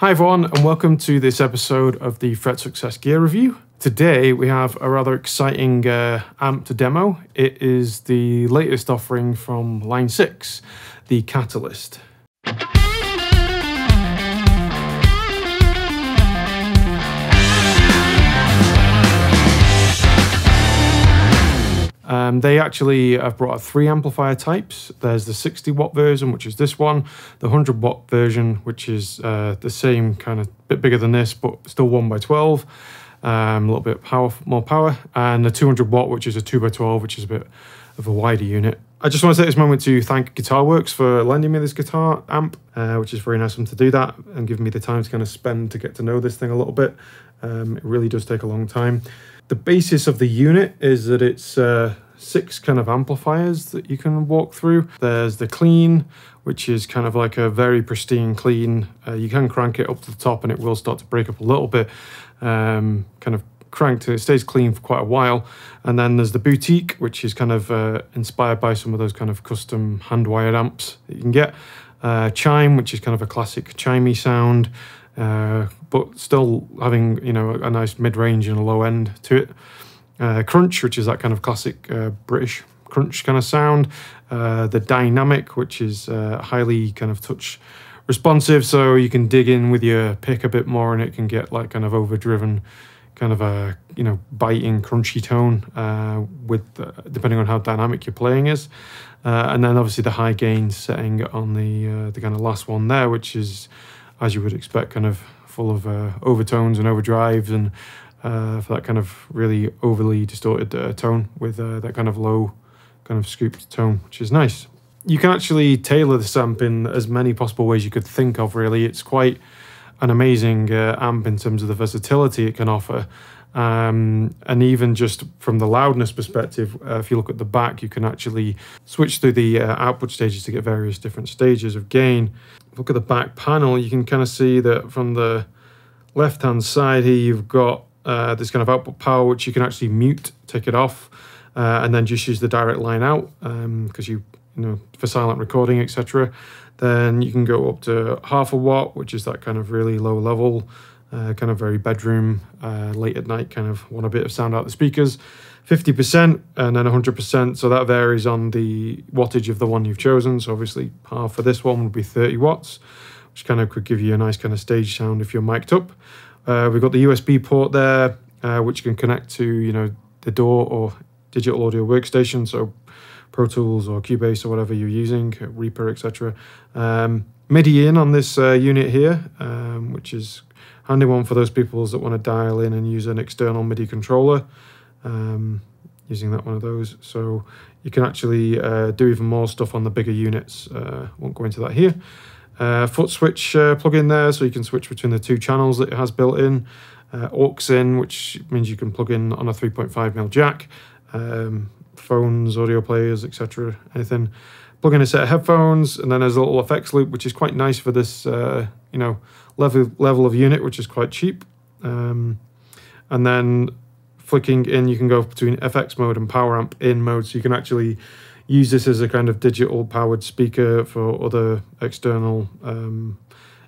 Hi everyone and welcome to this episode of the Fret Success Gear Review. Today we have a rather exciting uh, amp to demo. It is the latest offering from Line 6, the Catalyst. Um, they actually have brought three amplifier types. There's the 60 watt version, which is this one, the 100 watt version, which is uh, the same kind of bit bigger than this, but still 1 by 12 um, a little bit power, more power, and the 200 watt, which is a 2 by 12 which is a bit of a wider unit. I just want to take this moment to thank Guitarworks for lending me this guitar amp, uh, which is very nice of them to do that and giving me the time to kind of spend to get to know this thing a little bit. Um, it really does take a long time. The basis of the unit is that it's uh, six kind of amplifiers that you can walk through. There's the clean, which is kind of like a very pristine clean. Uh, you can crank it up to the top and it will start to break up a little bit. Um, kind of cranked, it stays clean for quite a while. And then there's the boutique, which is kind of uh, inspired by some of those kind of custom hand wired amps that you can get. Uh, chime, which is kind of a classic chimey sound uh, but still having you know a nice mid-range and a low end to it. Uh, crunch, which is that kind of classic uh, British crunch kind of sound. Uh, the dynamic, which is uh, highly kind of touch responsive, so you can dig in with your pick a bit more, and it can get like kind of overdriven, kind of a you know biting, crunchy tone uh, with depending on how dynamic your playing is. and then obviously the high gain setting on the the kind of last one there, which is as you would expect, kind of full of uh, overtones and overdrives, and uh, for that kind of really overly distorted uh, tone with uh, that kind of low, kind of scooped tone, which is nice. You can actually tailor the amp in as many possible ways you could think of. Really, it's quite an amazing uh, amp in terms of the versatility it can offer. Um, and even just from the loudness perspective, uh, if you look at the back, you can actually switch through the uh, output stages to get various different stages of gain. Look at the back panel, you can kind of see that from the left hand side here, you've got uh, this kind of output power, which you can actually mute, take it off, uh, and then just use the direct line out because um, you, you know, for silent recording, etc. Then you can go up to half a watt, which is that kind of really low level uh, kind of very bedroom, uh, late at night, kind of want a bit of sound out the speakers. 50% and then 100%. So that varies on the wattage of the one you've chosen. So obviously, half for this one would be 30 watts, which kind of could give you a nice kind of stage sound if you're mic'd up. Uh, we've got the USB port there, uh, which can connect to you know the DAW or digital audio workstation. So Pro Tools or Cubase or whatever you're using, Reaper, etc. Um, MIDI in on this uh, unit here, um, which is handy one for those people that want to dial in and use an external MIDI controller. Um, using that one of those, so you can actually uh, do even more stuff on the bigger units. Uh, won't go into that here. Uh, foot switch uh, plug in there, so you can switch between the two channels that it has built in. Uh, aux in, which means you can plug in on a 3.5mm jack. Um, phones, audio players, etc. Anything. Plug in a set of headphones, and then there's a little effects loop, which is quite nice for this, uh, you know, level level of unit, which is quite cheap. Um, and then flicking in, you can go between FX mode and power amp in mode, so you can actually use this as a kind of digital powered speaker for other external um,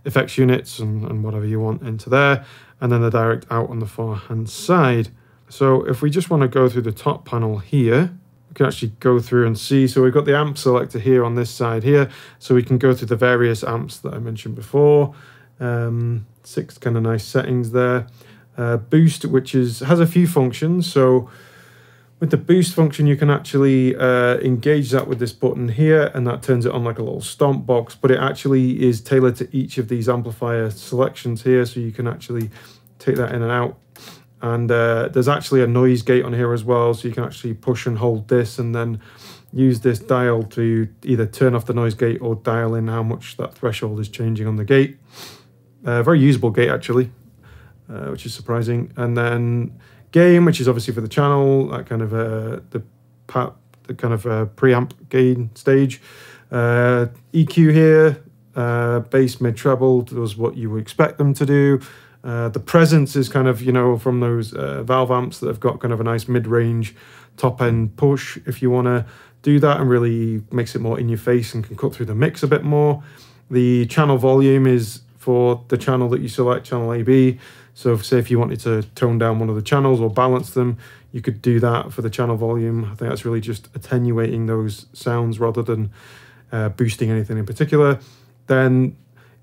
effects units and, and whatever you want into there. And then the direct out on the far hand side. So if we just want to go through the top panel here, we can actually go through and see. So we've got the amp selector here on this side here. So we can go through the various amps that I mentioned before. Um, six kind of nice settings there. Uh, boost, which is has a few functions. So with the boost function, you can actually uh, engage that with this button here, and that turns it on like a little stomp box. But it actually is tailored to each of these amplifier selections here, so you can actually take that in and out. And uh, there's actually a noise gate on here as well, so you can actually push and hold this, and then use this dial to either turn off the noise gate or dial in how much that threshold is changing on the gate. Uh, very usable gate actually, uh, which is surprising. And then gain, which is obviously for the channel, that kind of uh, the the kind of uh, preamp gain stage. Uh, EQ here, uh, bass mid treble does what you would expect them to do. Uh, the presence is kind of you know from those uh, valve amps that have got kind of a nice mid range top end push if you want to do that and really makes it more in your face and can cut through the mix a bit more. The channel volume is for the channel that you select, channel AB. So if, say if you wanted to tone down one of the channels or balance them, you could do that for the channel volume. I think that's really just attenuating those sounds rather than uh, boosting anything in particular. Then,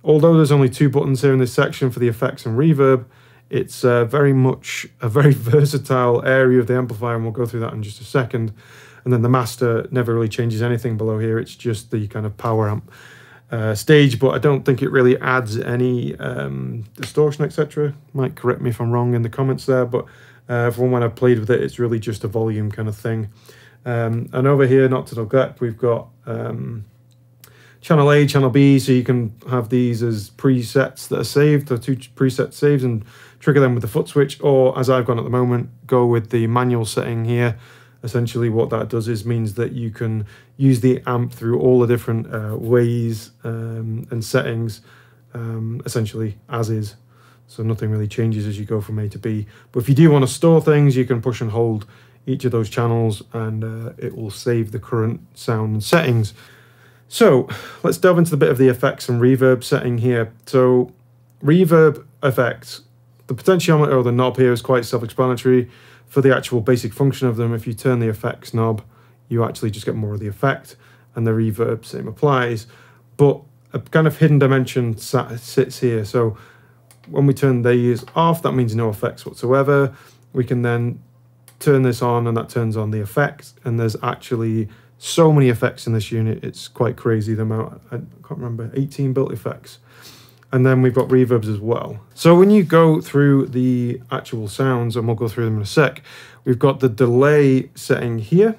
although there's only two buttons here in this section for the effects and reverb, it's uh, very much a very versatile area of the amplifier, and we'll go through that in just a second. And then the master never really changes anything below here. It's just the kind of power amp uh, stage, but I don't think it really adds any um, distortion, etc. Might correct me if I'm wrong in the comments there, but uh, from when I've played with it, it's really just a volume kind of thing. Um, and over here, not to neglect, we've got um, channel A, channel B, so you can have these as presets that are saved, or two preset saves, and trigger them with the foot switch, or as I've gone at the moment, go with the manual setting here. Essentially, what that does is means that you can use the amp through all the different uh, ways um, and settings, um, essentially as is. So nothing really changes as you go from A to B. But if you do want to store things, you can push and hold each of those channels and uh, it will save the current sound and settings. So let's delve into the bit of the effects and reverb setting here. So reverb effects, the potentiometer or the knob here is quite self-explanatory. For the actual basic function of them, if you turn the effects knob, you actually just get more of the effect and the reverb same applies. But a kind of hidden dimension sits here. So when we turn these off, that means no effects whatsoever. We can then turn this on and that turns on the effects. And there's actually so many effects in this unit. It's quite crazy the amount, I can't remember, 18 built effects. And then we've got reverbs as well. So when you go through the actual sounds, and we'll go through them in a sec, we've got the delay setting here.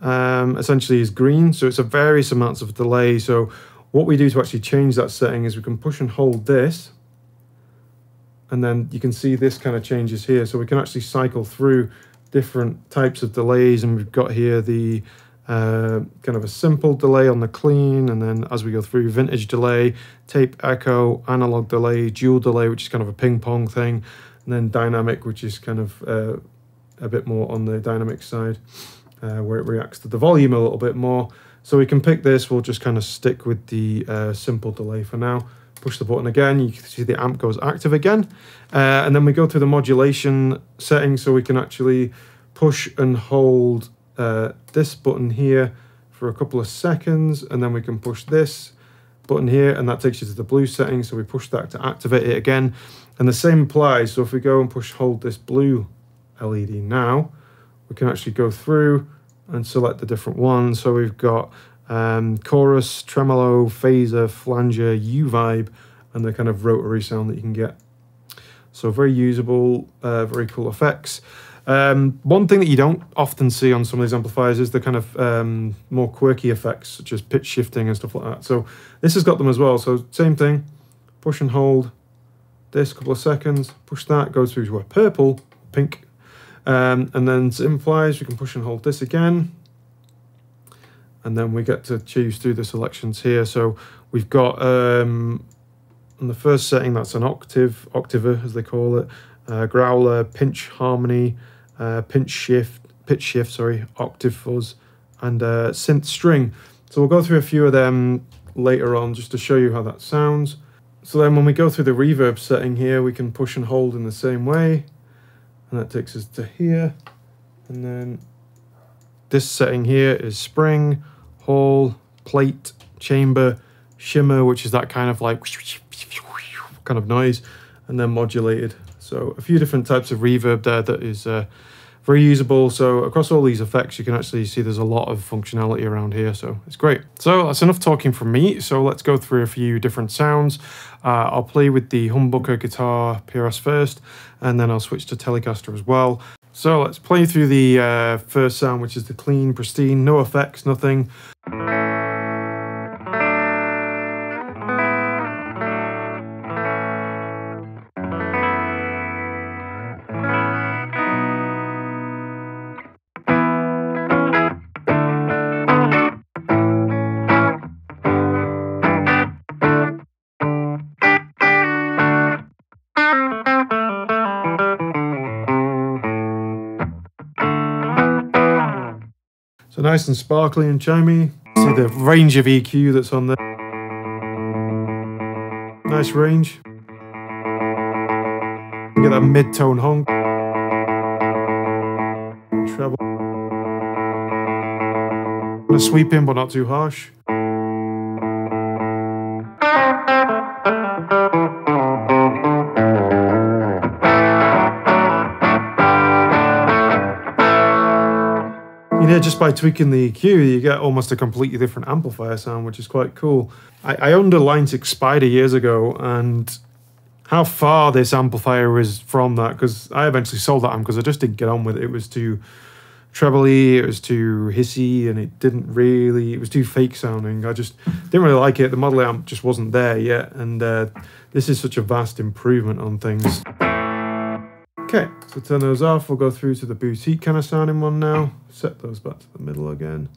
Um, essentially is green, so it's a various amounts of delay. So what we do to actually change that setting is we can push and hold this, and then you can see this kind of changes here. So we can actually cycle through different types of delays, and we've got here the uh, kind of a simple delay on the clean, and then as we go through vintage delay, tape echo, analog delay, dual delay, which is kind of a ping pong thing, and then dynamic, which is kind of uh, a bit more on the dynamic side, uh, where it reacts to the volume a little bit more. So we can pick this, we'll just kind of stick with the uh, simple delay for now. Push the button again, you can see the amp goes active again. Uh, and then we go through the modulation settings so we can actually push and hold uh, this button here for a couple of seconds and then we can push this button here and that takes you to the blue setting so we push that to activate it again. And the same applies so if we go and push hold this blue LED now we can actually go through and select the different ones. So we've got um, chorus, tremolo, phaser, flanger, U-vibe and the kind of rotary sound that you can get. So very usable, uh, very cool effects. Um, one thing that you don't often see on some of these amplifiers is the kind of um, more quirky effects, such as pitch shifting and stuff like that. So this has got them as well. So same thing, push and hold this couple of seconds, push that, goes through to a purple, pink. Um, and then simplifies, we can push and hold this again. And then we get to choose through the selections here. So we've got um, on the first setting, that's an octave, octaver as they call it, uh, growler, pinch harmony, uh, pinch shift, pitch shift, sorry, octave fuzz, and uh, synth string. So we'll go through a few of them later on just to show you how that sounds. So then when we go through the reverb setting here, we can push and hold in the same way. And that takes us to here. And then this setting here is spring, hall, plate, chamber, shimmer, which is that kind of like kind of noise, and then modulated. So a few different types of reverb there that is uh, very usable. So across all these effects, you can actually see there's a lot of functionality around here. So it's great. So that's enough talking from me. So let's go through a few different sounds. Uh, I'll play with the humbucker guitar PRS first, and then I'll switch to Telecaster as well. So let's play through the uh, first sound, which is the clean, pristine, no effects, nothing. Nice and sparkly and chimey. See the range of EQ that's on there. nice range. You get that mid-tone honk. Treble. Kind sweep in, but not too harsh. Just by tweaking the EQ, you get almost a completely different amplifier sound, which is quite cool. I, I owned a Line 6 Spider years ago, and how far this amplifier is from that, because I eventually sold that amp because I just didn't get on with it. It was too trebly, it was too hissy, and it didn't really, it was too fake sounding. I just didn't really like it. The model amp just wasn't there yet, and uh, this is such a vast improvement on things. Okay, so turn those off. We'll go through to the boutique kind of sounding one now. Set those back to the middle again.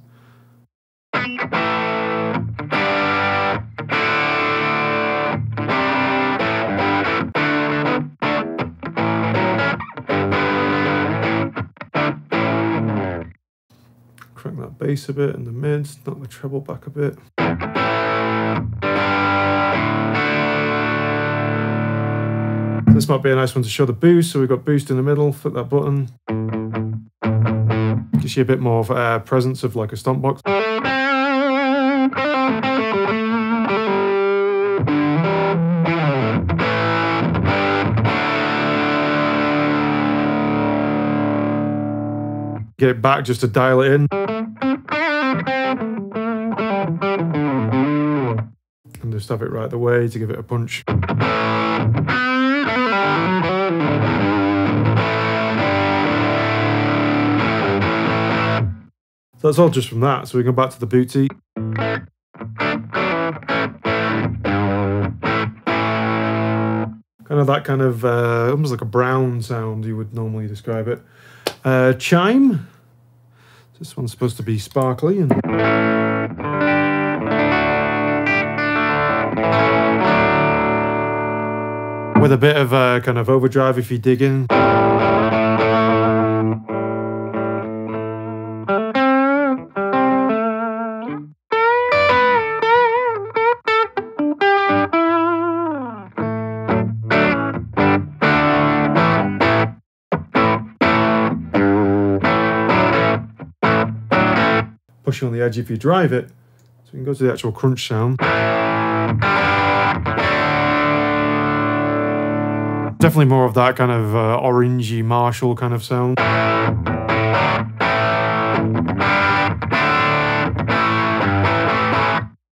Crank that bass a bit in the mids, knock the treble back a bit. Mm. This might be a nice one to show the boost. So we've got boost in the middle, flip that button. Gives you a bit more of, presence of like a stomp box. Get it back just to dial it in. And just have it right the way to give it a punch. That's all just from that. So we go back to the booty. Kind of that kind of, uh, almost like a brown sound you would normally describe it. Uh, chime. This one's supposed to be sparkly and. With a bit of a kind of overdrive if you dig in. On the edge if you drive it. So we can go to the actual crunch sound. Definitely more of that kind of uh, orangey Marshall kind of sound.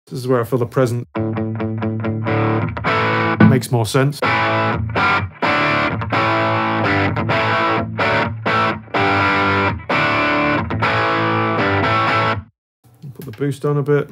This is where I feel the present makes more sense. Boost on a bit.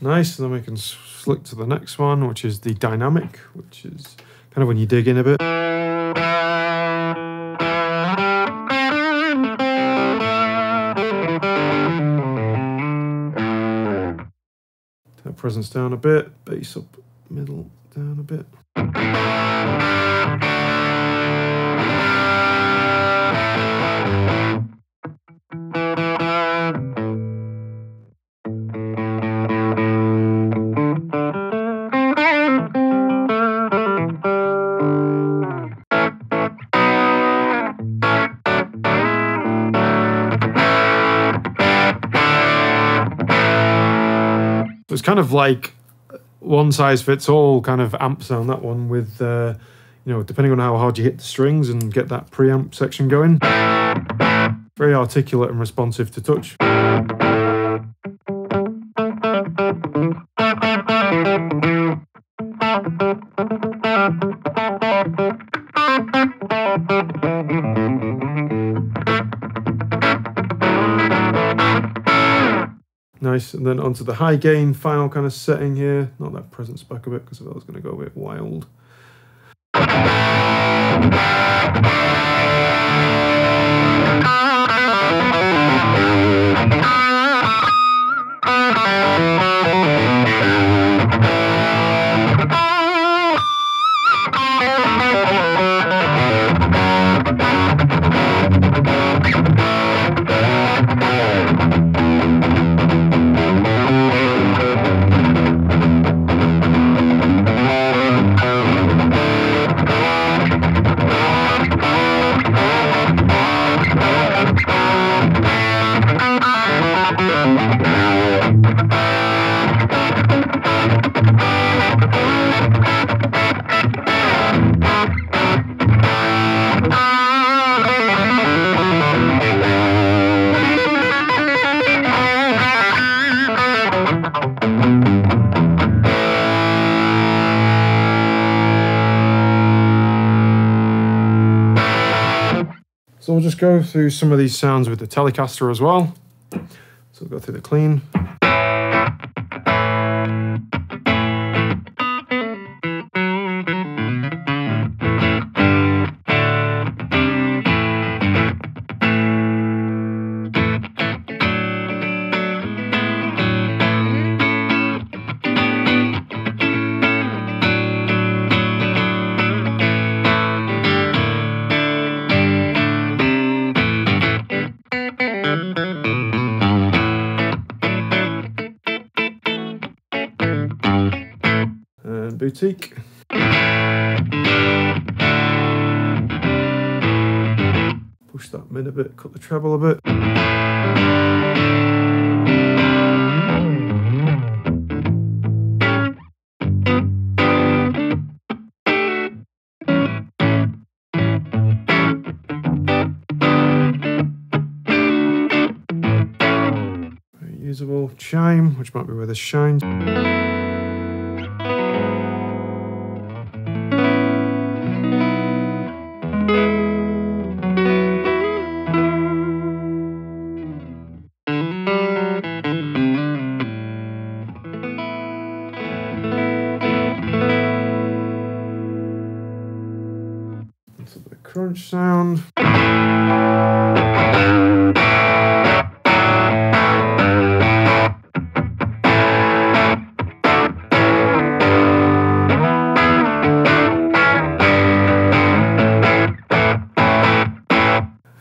Nice, and then we can flick to the next one, which is the dynamic, which is Kind of when you dig in a bit. Turn presence down a bit, bass up, middle down a bit. Kind of like one size fits all kind of amp sound that one with uh, you know depending on how hard you hit the strings and get that preamp section going. Very articulate and responsive to touch Nice, and then onto the high gain final kind of setting here. Not that presence back a bit because I was going to go a bit wild. Go through some of these sounds with the Telecaster as well. So we'll go through the clean. Boutique. Push that mid a bit, cut the treble a bit. Very usable chime, which might be where this shines. Crunch sound.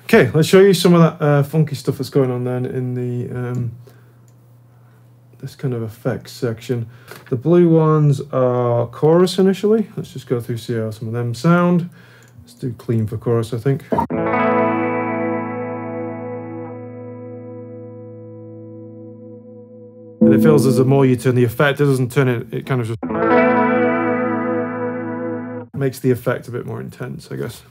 Okay, let's show you some of that uh, funky stuff that's going on then in the um, this kind of effects section. The blue ones are chorus initially. Let's just go through see how some of them sound. Do clean for chorus, I think. And it feels as the more you turn the effect, it doesn't turn it, it kind of just makes the effect a bit more intense, I guess.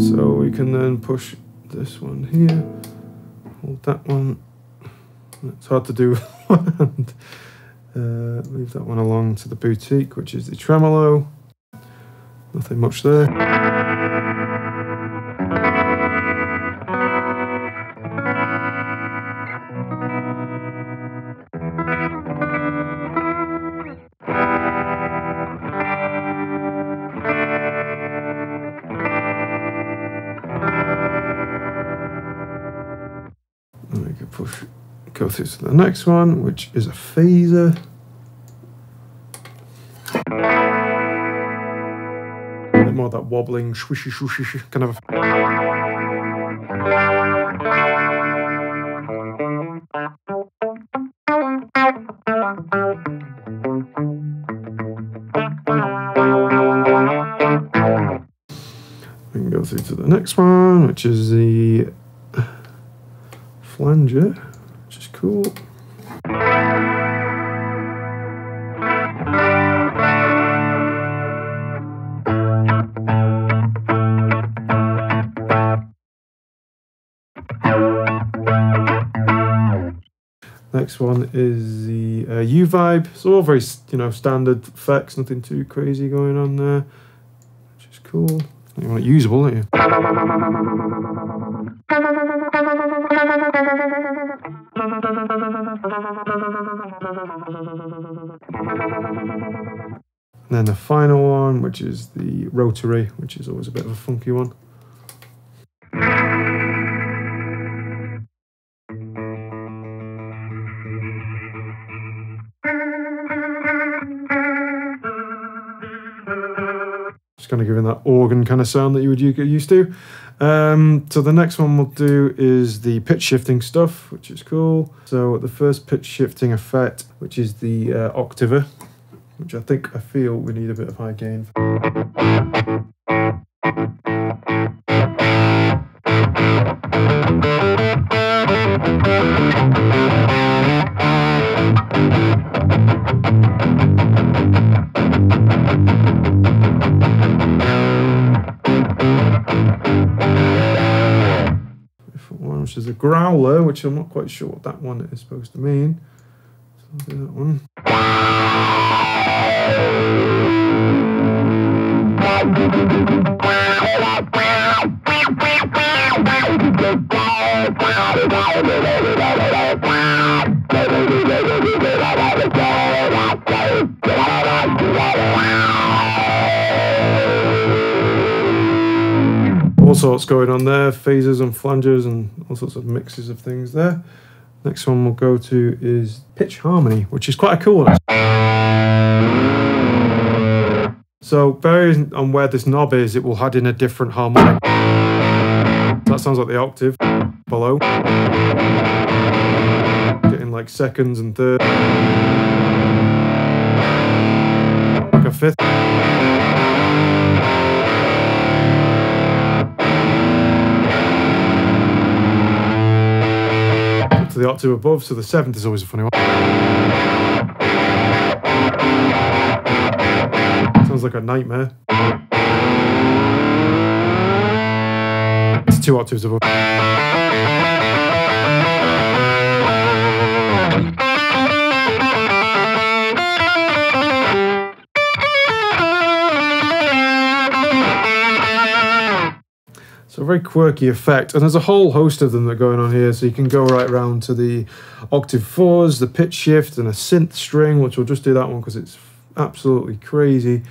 So we can then push this one here, hold that one. It's hard to do. and, uh, move that one along to the boutique, which is the tremolo. Nothing much there. And we push, go through to the next one, which is a phaser. Wobbling, swishy, swishy, swish, kind of. We can go through to the next one, which is the flanger, one is the uh, U vibe. It's all very, you know, standard effects. Nothing too crazy going on there, which is cool. You want it usable, don't you? And then the final one, which is the rotary, which is always a bit of a funky one. Kind of giving that organ kind of sound that you would get used to. Um, so the next one we'll do is the pitch shifting stuff, which is cool. So the first pitch shifting effect, which is the uh, octaver, which I think I feel we need a bit of high gain. One, which is a growler, which I'm not quite sure what that one is supposed to mean. So I'll do that one. all sorts going on there, phases and flanges and all sorts of mixes of things there. Next one we'll go to is pitch harmony, which is quite a cool one. So varying on where this knob is, it will add in a different harmonic. That sounds like the octave below. Getting like seconds and thirds. Like a fifth. The octave above, so the seventh is always a funny one. Sounds like a nightmare. It's two octaves above. Very quirky effect, and there's a whole host of them that are going on here. So you can go right round to the octave fuzz, the pitch shift, and a synth string, which we'll just do that one because it's absolutely crazy.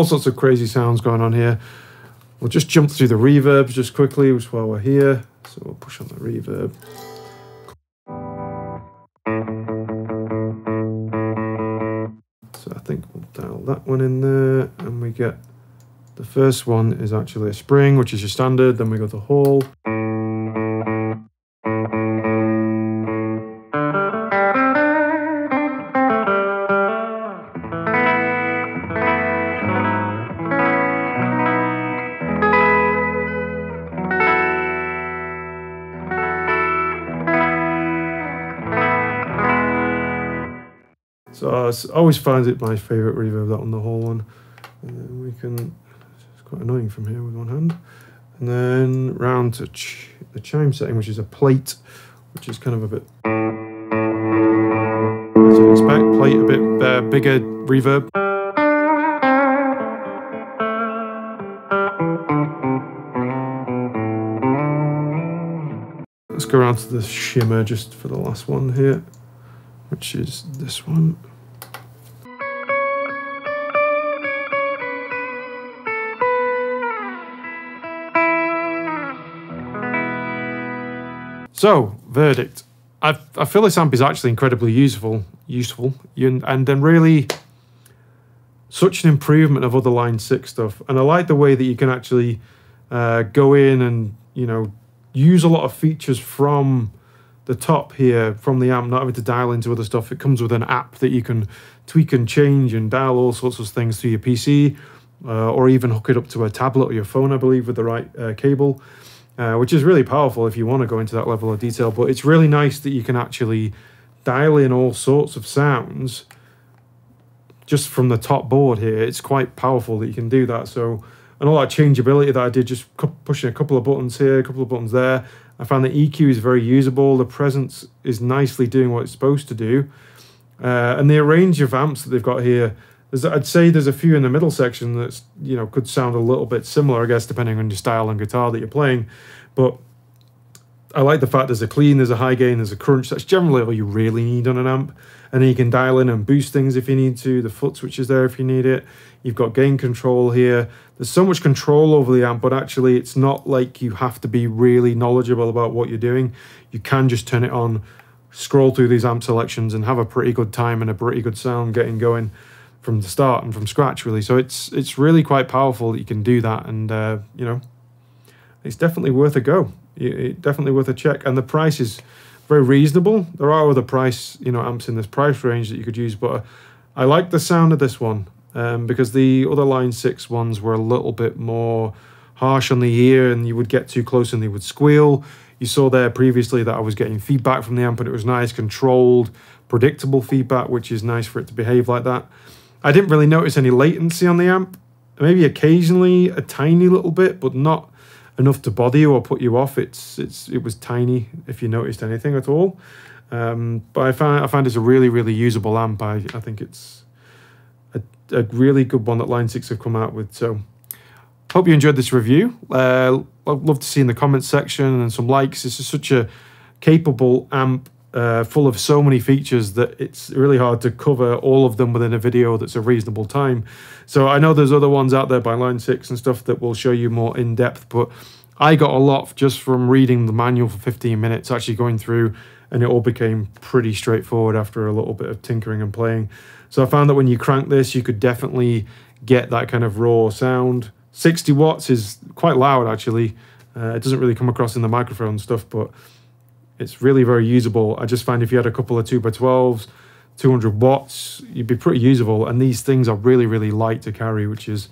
All sorts of crazy sounds going on here. We'll just jump through the reverbs just quickly, which while we're here. So we'll push on the reverb. So I think we'll dial that one in there and we get the first one is actually a spring, which is your standard. Then we go to hall. So I always find it my favourite reverb, that one, the whole one. And then we can, it's quite annoying from here with one hand. And then round to ch the chime setting, which is a plate, which is kind of a bit, as you'd expect, plate, a bit uh, bigger reverb. Let's go around to the shimmer just for the last one here, which is this one. So, verdict. I, I feel this amp is actually incredibly useful, useful, and, and then really such an improvement of other Line 6 stuff. And I like the way that you can actually uh, go in and, you know, use a lot of features from the top here, from the amp, not having to dial into other stuff. It comes with an app that you can tweak and change and dial all sorts of things through your PC, uh, or even hook it up to a tablet or your phone, I believe, with the right uh, cable uh, which is really powerful if you want to go into that level of detail. But it's really nice that you can actually dial in all sorts of sounds just from the top board here. It's quite powerful that you can do that. So, and all that changeability that I did, just pushing a couple of buttons here, a couple of buttons there. I found the EQ is very usable. The presence is nicely doing what it's supposed to do. Uh, and the range of amps that they've got here I'd say there's a few in the middle section that's you know could sound a little bit similar, I guess, depending on your style and guitar that you're playing. But I like the fact there's a clean, there's a high gain, there's a crunch. That's generally all you really need on an amp. And then you can dial in and boost things if you need to. The foot switch is there if you need it. You've got gain control here. There's so much control over the amp, but actually it's not like you have to be really knowledgeable about what you're doing. You can just turn it on, scroll through these amp selections and have a pretty good time and a pretty good sound getting going from the start and from scratch really. So it's it's really quite powerful that you can do that and uh, you know it's definitely worth a go. It, definitely worth a check. And the price is very reasonable. There are other price you know amps in this price range that you could use but i like the sound of this one um, because the other line six ones were a little bit more harsh on the ear and you would get too close and they would squeal. You saw there previously that I was getting feedback from the amp and it was nice, controlled, predictable feedback, which is nice for it to behave like that. I didn't really notice any latency on the amp. Maybe occasionally a tiny little bit, but not enough to bother you or put you off. It's it's it was tiny if you noticed anything at all. Um, but I find I find it's a really really usable amp. I I think it's a, a really good one that Line Six have come out with. So hope you enjoyed this review. Uh, I'd love to see in the comments section and some likes. This is such a capable amp uh, full of so many features that it's really hard to cover all of them within a video that's a reasonable time. So I know there's other ones out there by Line 6 and stuff that will show you more in depth, but I got a lot just from reading the manual for 15 minutes, actually going through, and it all became pretty straightforward after a little bit of tinkering and playing. So I found that when you crank this, you could definitely get that kind of raw sound. 60 watts is quite loud actually. Uh, it doesn't really come across in the microphone stuff, but it's really very usable. I just find if you had a couple of 2x12s, 200 watts, you'd be pretty usable. And these things are really, really light to carry, which is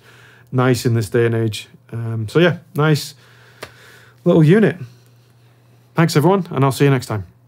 nice in this day and age. Um, so yeah, nice little unit. Thanks everyone, and I'll see you next time.